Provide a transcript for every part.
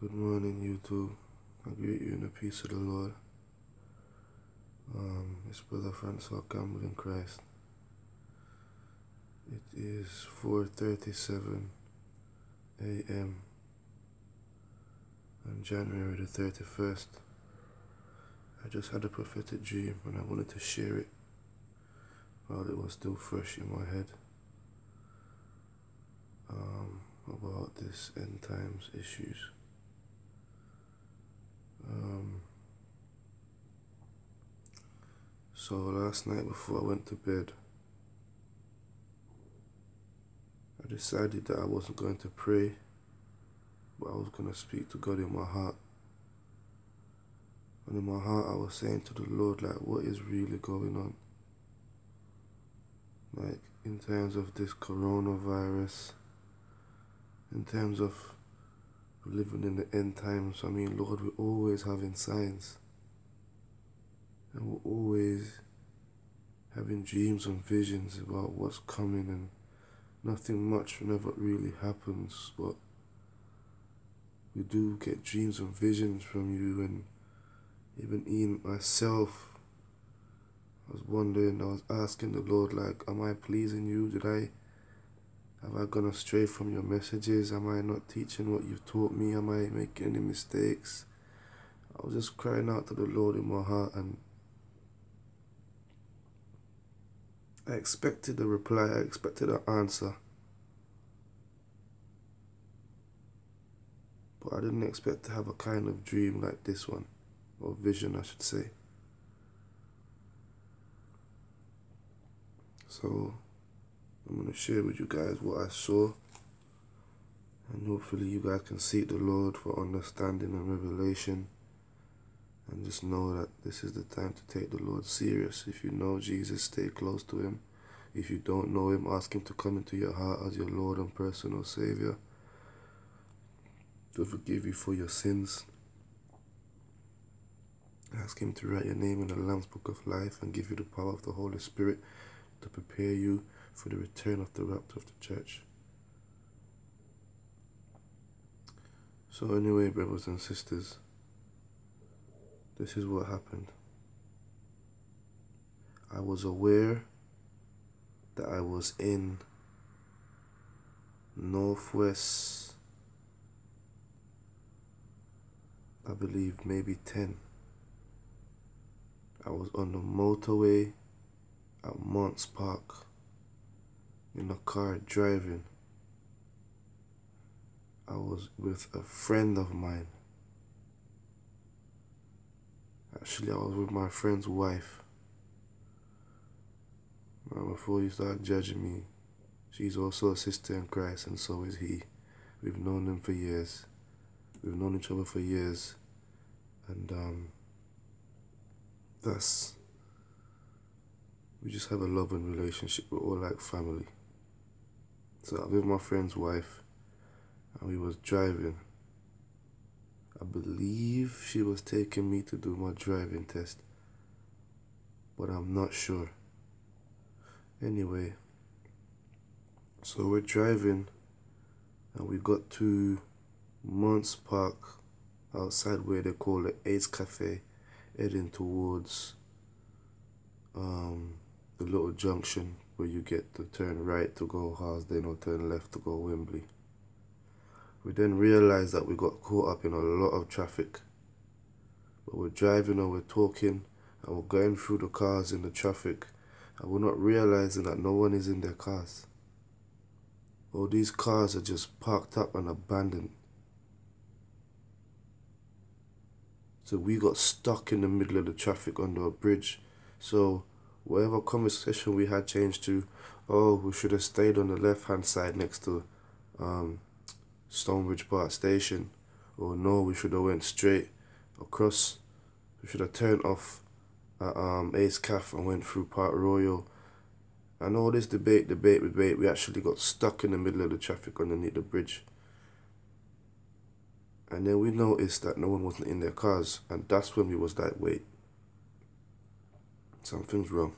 Good morning, YouTube. I greet you in the peace of the Lord. Um, it's Brother Francois Campbell in Christ. It is 4:37 a.m. on January the 31st. I just had a prophetic dream and I wanted to share it while it was still fresh in my head um, about this end times issues. Um, so last night before I went to bed, I decided that I wasn't going to pray, but I was going to speak to God in my heart. And in my heart, I was saying to the Lord, like, what is really going on? Like, in terms of this coronavirus, in terms of living in the end times, I mean, Lord, we're always having signs. And we're always having dreams and visions about what's coming, and nothing much never really happens, but we do get dreams and visions from you, and even in myself, I was wondering, I was asking the Lord, like, am I pleasing you? Did I have I gone astray from your messages? Am I not teaching what you've taught me? Am I making any mistakes? I was just crying out to the Lord in my heart and I expected a reply, I expected an answer. But I didn't expect to have a kind of dream like this one, or vision, I should say. So, I'm going to share with you guys what I saw. And hopefully you guys can seek the Lord for understanding and revelation. And just know that this is the time to take the Lord serious. If you know Jesus, stay close to him. If you don't know him, ask him to come into your heart as your Lord and personal Savior. To forgive you for your sins. Ask him to write your name in the Lamb's Book of Life and give you the power of the Holy Spirit to prepare you for the return of the rapture of the church. So, anyway, brothers and sisters, this is what happened. I was aware that I was in Northwest, I believe maybe 10. I was on the motorway at Monks Park in a car driving. I was with a friend of mine. Actually, I was with my friend's wife. Now, before you start judging me, she's also a sister in Christ, and so is he. We've known them for years. We've known each other for years, and um, that's we just have a loving relationship. We're all like family. So I was with my friend's wife and we was driving. I believe she was taking me to do my driving test. But I'm not sure. Anyway, so we're driving and we got to Monks Park outside where they call it Ace Cafe, heading towards um, the little junction where you get to turn right to go Harlesden or turn left to go Wembley. We then realized that we got caught up in a lot of traffic. But we're driving or we're talking and we're going through the cars in the traffic and we're not realizing that no one is in their cars. All these cars are just parked up and abandoned. So we got stuck in the middle of the traffic under a bridge. So whatever conversation we had changed to, oh, we should have stayed on the left hand side next to um, Stonebridge Park Station, or no, we should have went straight across. We should have turned off at um, Ace Cafe and went through Park Royal. And all this debate, debate, debate, we actually got stuck in the middle of the traffic underneath the bridge. And then we noticed that no one wasn't in their cars, and that's when we was like, wait, Something's wrong.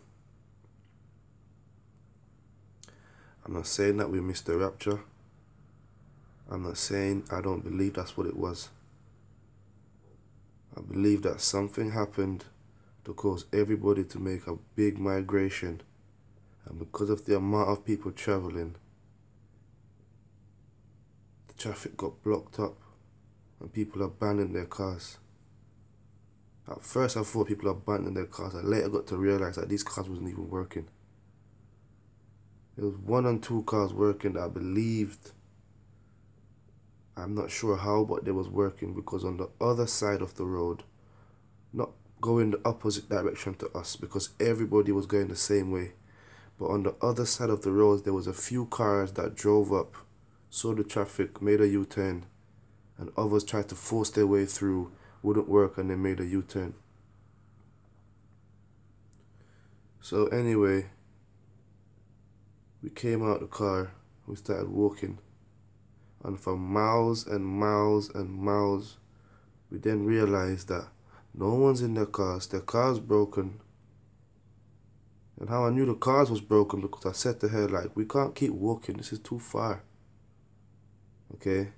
I'm not saying that we missed the rapture. I'm not saying I don't believe that's what it was. I believe that something happened to cause everybody to make a big migration. And because of the amount of people traveling, the traffic got blocked up and people abandoned their cars. At first, I thought people abandoned their cars. I later got to realize that these cars wasn't even working. There was one and two cars working that I believed. I'm not sure how, but they was working because on the other side of the road, not going the opposite direction to us because everybody was going the same way. But on the other side of the road, there was a few cars that drove up, saw the traffic, made a U-turn, and others tried to force their way through, wouldn't work, and they made a U-turn. So anyway, we came out the car, we started walking, and for miles and miles and miles, we then realized that no one's in their cars, their car's broken. And how I knew the cars was broken because I said to her, like, we can't keep walking, this is too far. Okay?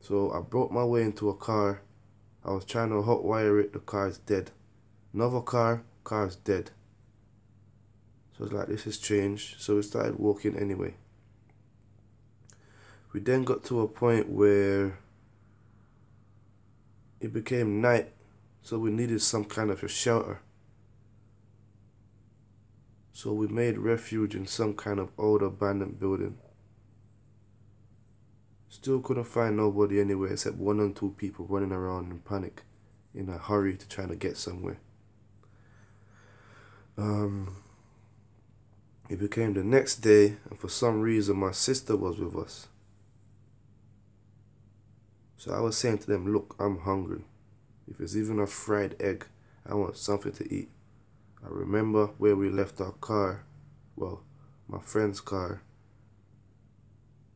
So I brought my way into a car. I was trying to hotwire it, the car is dead. Another car, car is dead. So it's like, this has changed. So we started walking anyway. We then got to a point where it became night. So we needed some kind of a shelter. So we made refuge in some kind of old abandoned building. Still couldn't find nobody anywhere except one or two people running around in panic in a hurry to try to get somewhere. Um, it became the next day, and for some reason, my sister was with us. So I was saying to them, Look, I'm hungry. If it's even a fried egg, I want something to eat. I remember where we left our car, well, my friend's car.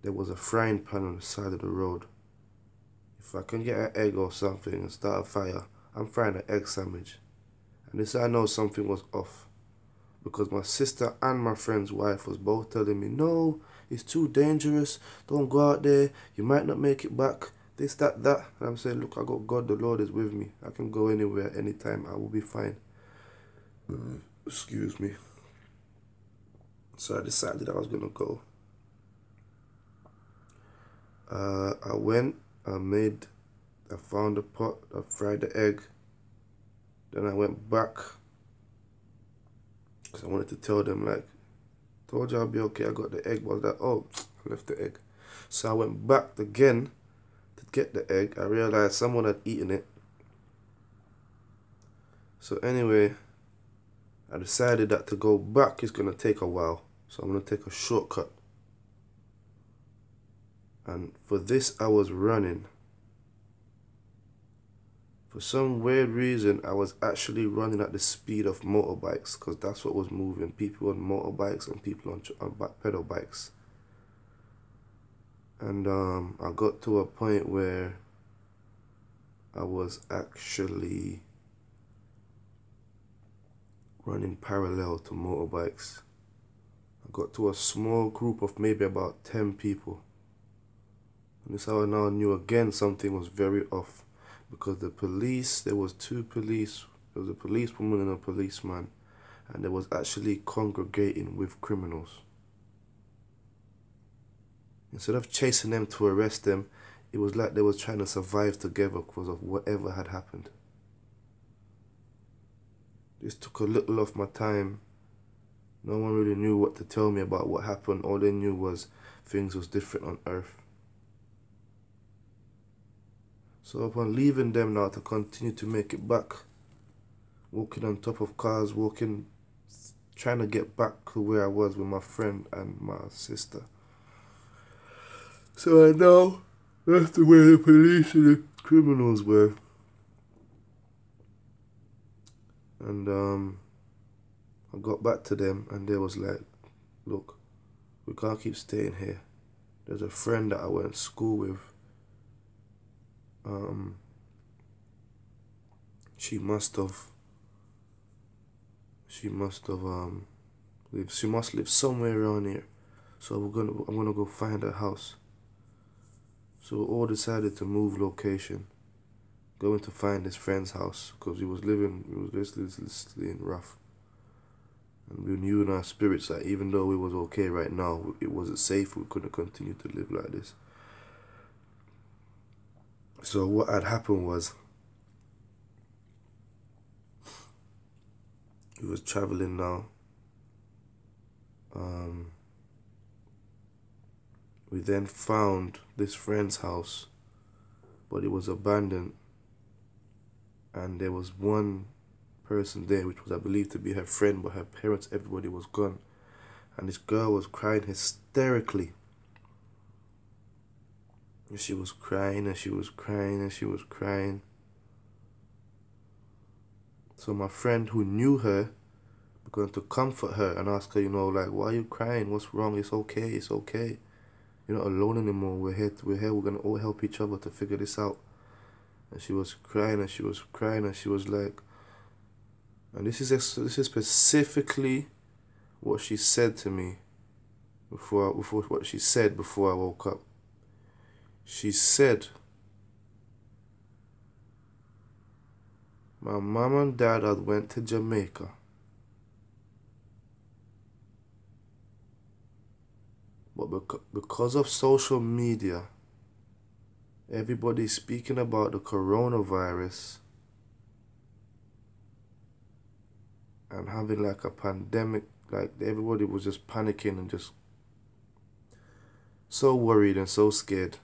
There was a frying pan on the side of the road. If I can get an egg or something and start a fire, I'm frying an egg sandwich. And this I know something was off because my sister and my friend's wife was both telling me, no, it's too dangerous. Don't go out there. You might not make it back. This, that, that. And I'm saying, look, I got God, the Lord is with me. I can go anywhere, anytime. I will be fine. Mm, excuse me. So I decided I was going to go. Uh, I went, I made, I found a pot, I fried the egg. Then I went back because I wanted to tell them, like, told you I'll be okay. I got the egg. But I was like, oh, I left the egg. So I went back again to get the egg. I realized someone had eaten it. So anyway, I decided that to go back is going to take a while. So I'm going to take a shortcut. And for this, I was running. For some weird reason, I was actually running at the speed of motorbikes because that's what was moving. People on motorbikes and people on, on pedal bikes. And um, I got to a point where I was actually running parallel to motorbikes. I got to a small group of maybe about 10 people. And this how I now knew again something was very off because the police, there was two police, there was a policewoman and a policeman, and they was actually congregating with criminals. Instead of chasing them to arrest them, it was like they was trying to survive together because of whatever had happened. This took a little of my time. No one really knew what to tell me about what happened. All they knew was things was different on Earth. So upon leaving them now to continue to make it back, walking on top of cars, walking, trying to get back to where I was with my friend and my sister. So I know that's the way the police and the criminals were. And um, I got back to them and they was like, look, we can't keep staying here. There's a friend that I went to school with um, she must have she must have um lived she must live somewhere around here so we're gonna i'm gonna go find her house so we all decided to move location going to find his friend's house because he was living, he was basically in rough. And we knew in our spirits that even though we was okay right now, it wasn't safe. We couldn't continue to live like this. So what had happened was we was traveling now. Um, we then found this friend's house, but it was abandoned. And there was one person there, which was I believe to be her friend, but her parents, everybody was gone. And this girl was crying hysterically. And she was crying and she was crying and she was crying. So my friend who knew her going to comfort her and ask her, you know, like, why are you crying? What's wrong? It's okay. It's okay. You're not alone anymore. We're here. We're here. We're gonna all help each other to figure this out. And she was crying and she was crying and she was like, and this is this is specifically what she said to me before before what she said before I woke up. She said, "My mom and dad had went to Jamaica." But because of social media, everybody's speaking about the coronavirus and having like a pandemic, like everybody was just panicking and just so worried and so scared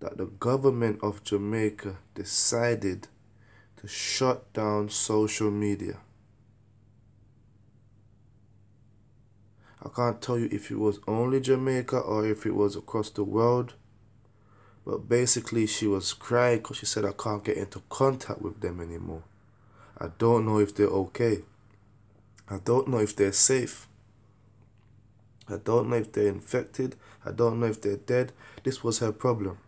that the government of Jamaica decided to shut down social media. I can't tell you if it was only Jamaica or if it was across the world. But basically, she was crying because she said, I can't get into contact with them anymore. I don't know if they're okay. I don't know if they're safe. I don't know if they're infected. I don't know if they're dead. This was her problem.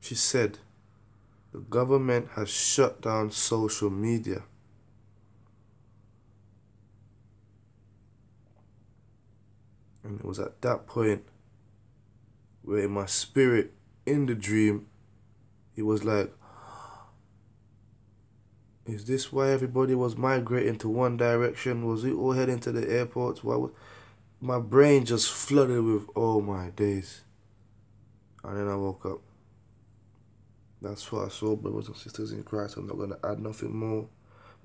She said, the government has shut down social media. And it was at that point where in my spirit, in the dream, it was like, is this why everybody was migrating to one direction? Was we all heading to the airports? Why was my brain just flooded with oh my days. And then I woke up. That's what I saw, brothers and sisters in Christ. I'm not gonna add nothing more.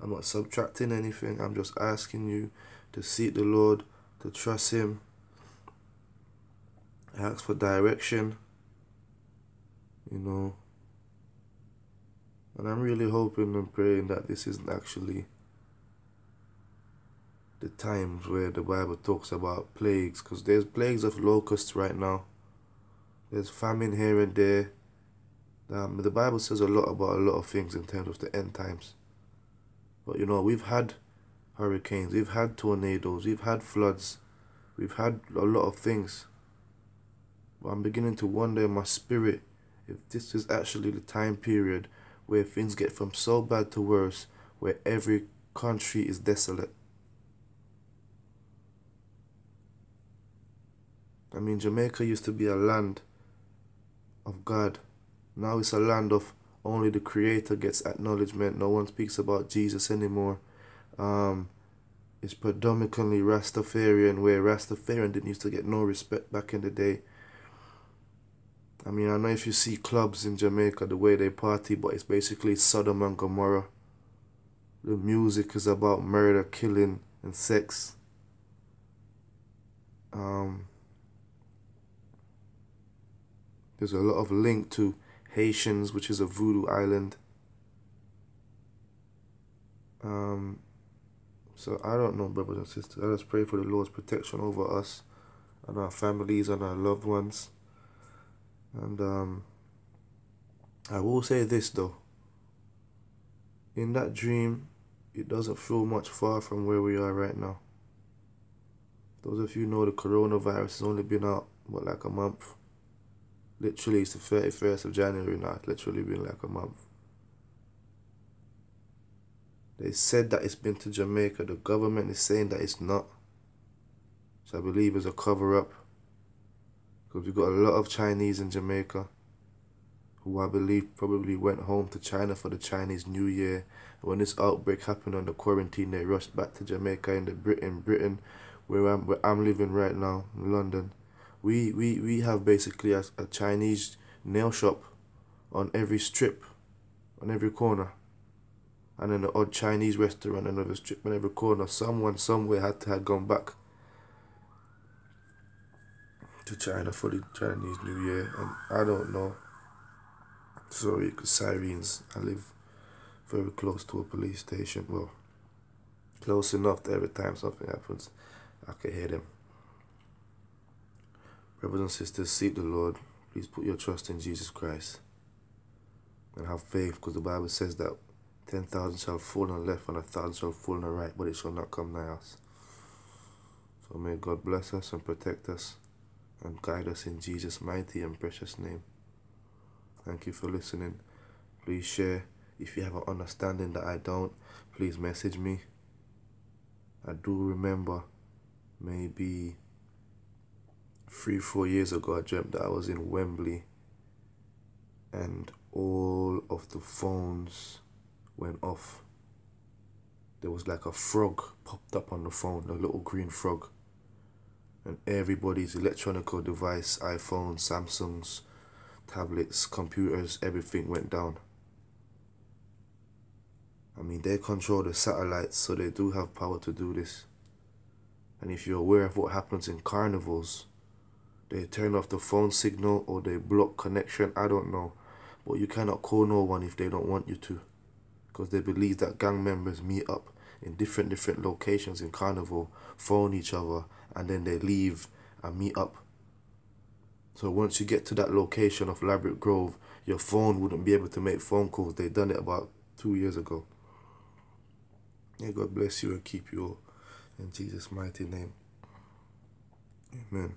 I'm not subtracting anything. I'm just asking you to seek the Lord, to trust Him, ask for direction, you know. And I'm really hoping and praying that this isn't actually the times where the Bible talks about plagues, because there's plagues of locusts right now. There's famine here and there. Um, the Bible says a lot about a lot of things in terms of the end times. But you know, we've had hurricanes, we've had tornadoes, we've had floods, we've had a lot of things. But I'm beginning to wonder in my spirit if this is actually the time period where things get from so bad to worse, where every country is desolate. I mean, Jamaica used to be a land of God. Now it's a land of only the Creator gets acknowledgement. No one speaks about Jesus anymore. Um, it's predominantly Rastafarian, where Rastafarian didn't used to get no respect back in the day. I mean, I know if you see clubs in Jamaica, the way they party, but it's basically Sodom and Gomorrah. The music is about murder, killing, and sex. Um, there's a lot of link to Haitians, which is a voodoo island. Um, so I don't know, brothers and sisters. Let us pray for the Lord's protection over us and our families and our loved ones. And um, I will say this though. In that dream, it doesn't feel much far from where we are right now. Those of you know the coronavirus has only been out, what, like a month? Literally, it's the 31st of January now. It's literally been like a month. They said that it's been to Jamaica. The government is saying that it's not. So I believe it's a cover up. Because we've got a lot of Chinese in Jamaica who I believe probably went home to China for the Chinese New Year. When this outbreak happened on the quarantine, they rushed back to Jamaica in the Britain, Britain, where I'm where I'm living right now London. We we we have basically a, a Chinese nail shop on every strip, on every corner, and then the odd Chinese restaurant on every strip on every corner. Someone somewhere had to have gone back to China for the Chinese New Year, and I don't know. Sorry, because sirens. I live very close to a police station. Well, close enough that every time something happens, I can hear them. Brothers and sisters, seek the Lord. Please put your trust in Jesus Christ and have faith because the Bible says that 10,000 shall fall on the left and a thousand shall fall on the right, but it shall not come nigh us. So may God bless us and protect us and guide us in Jesus' mighty and precious name. Thank you for listening. Please share. If you have an understanding that I don't, please message me. I do remember maybe three, four years ago, I dreamt that I was in Wembley and all of the phones went off. There was like a frog popped up on the phone, a little green frog. And everybody's electronic device, iPhones, Samsungs, tablets, computers, everything went down. I mean, they control the satellites, so they do have power to do this. And if you're aware of what happens in carnivals, they turn off the phone signal or they block connection, I don't know. But you cannot call no one if they don't want you to. Because they believe that gang members meet up in different different locations in carnival, phone each other, and then they leave and meet up so once you get to that location of Ladbroke Grove, your phone wouldn't be able to make phone calls. They done it about two years ago. May God bless you and keep you all in Jesus' mighty name. Amen.